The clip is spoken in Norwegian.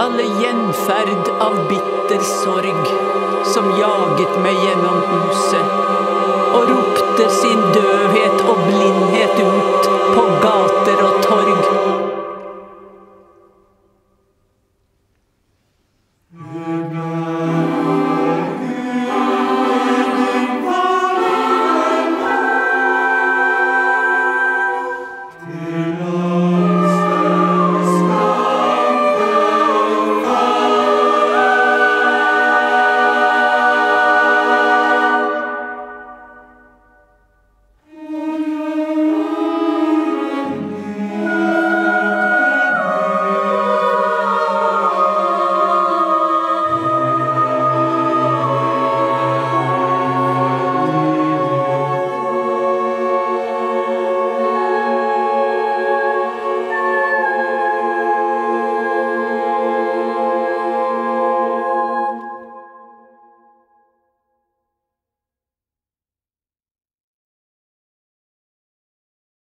alle gjenferd av bitter sorg som jaget meg gjennom huset.